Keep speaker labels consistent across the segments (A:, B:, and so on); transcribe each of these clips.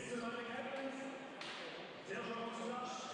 A: These are the captains. Sergio Costache,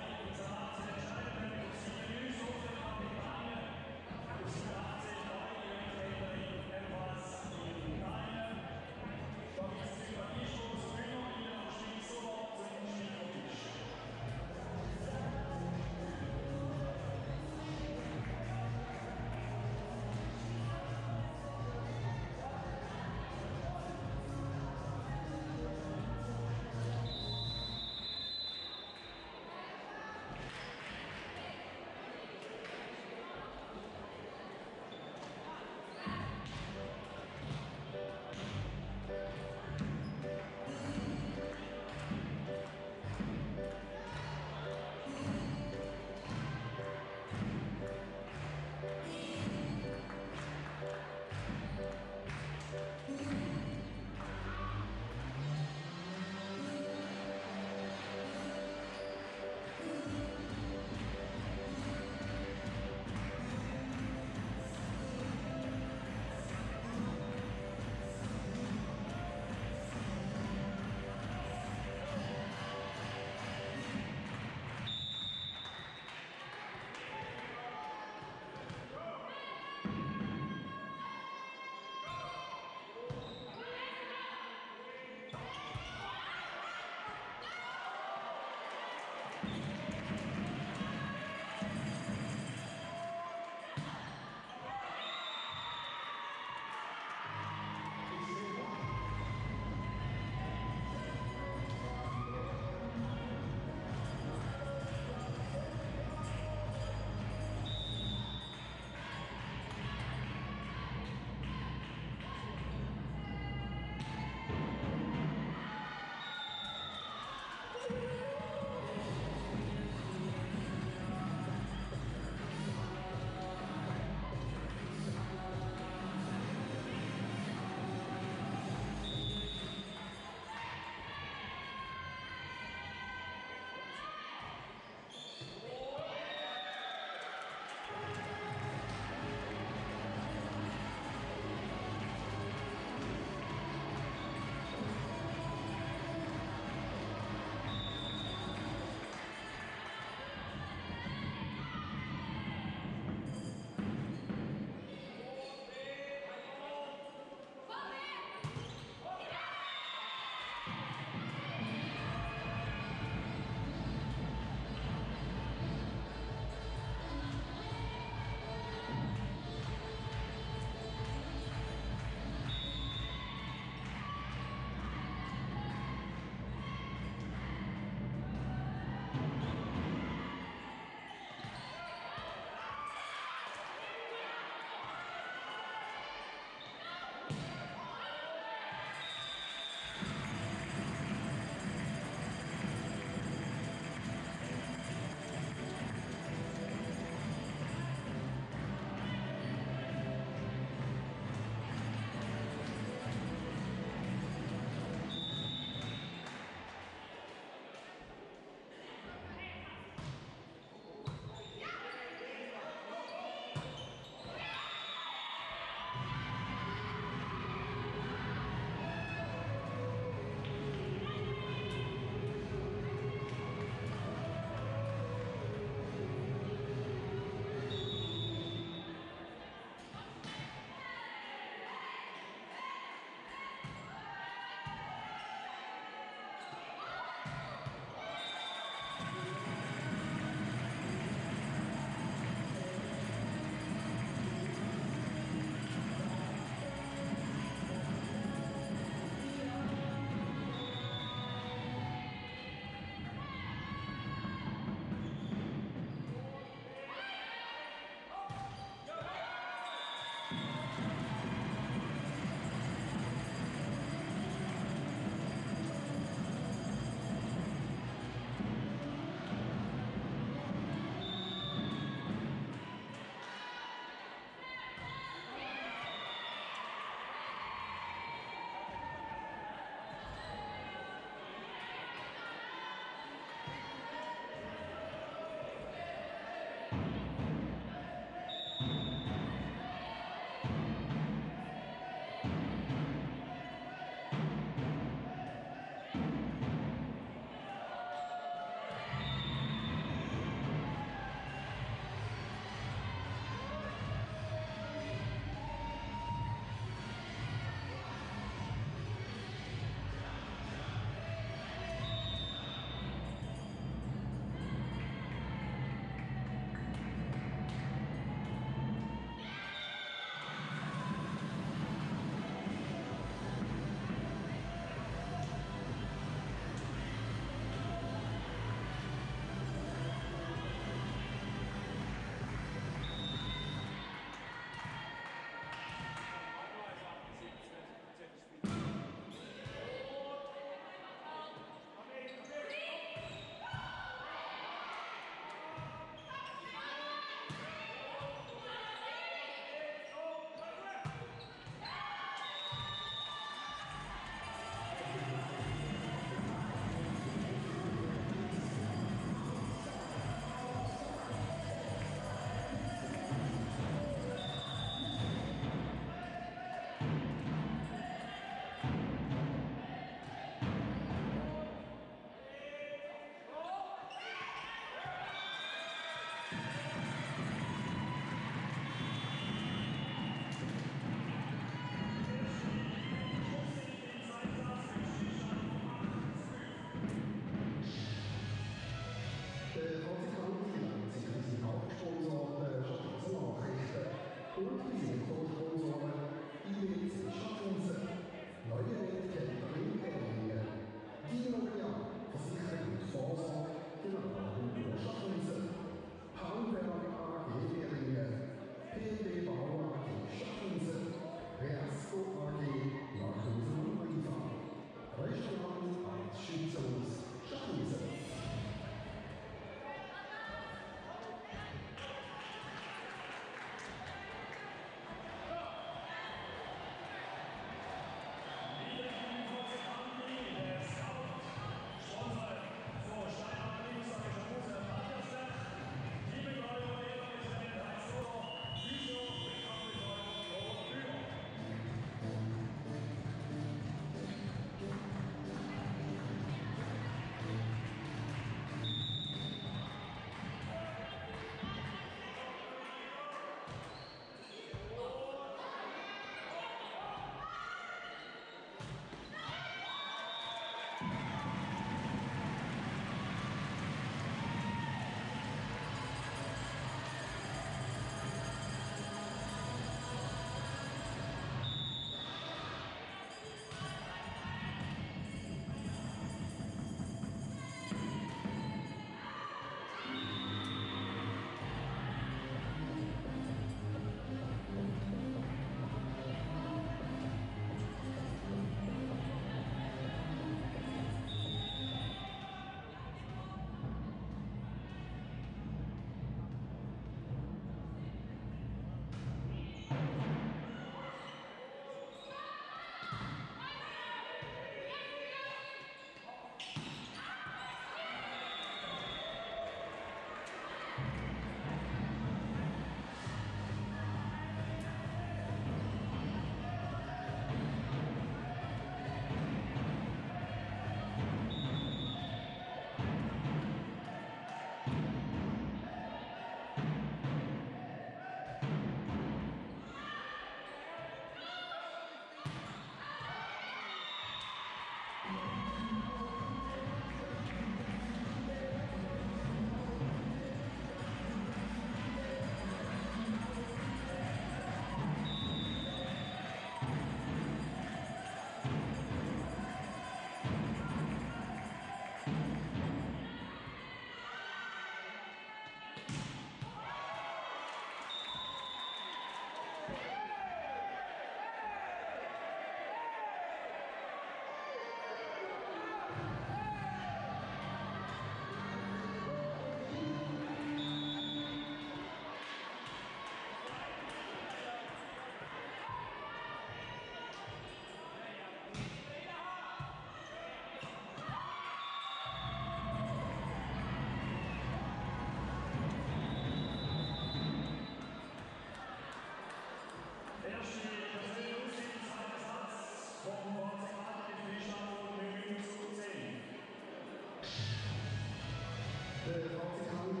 A: Thank you.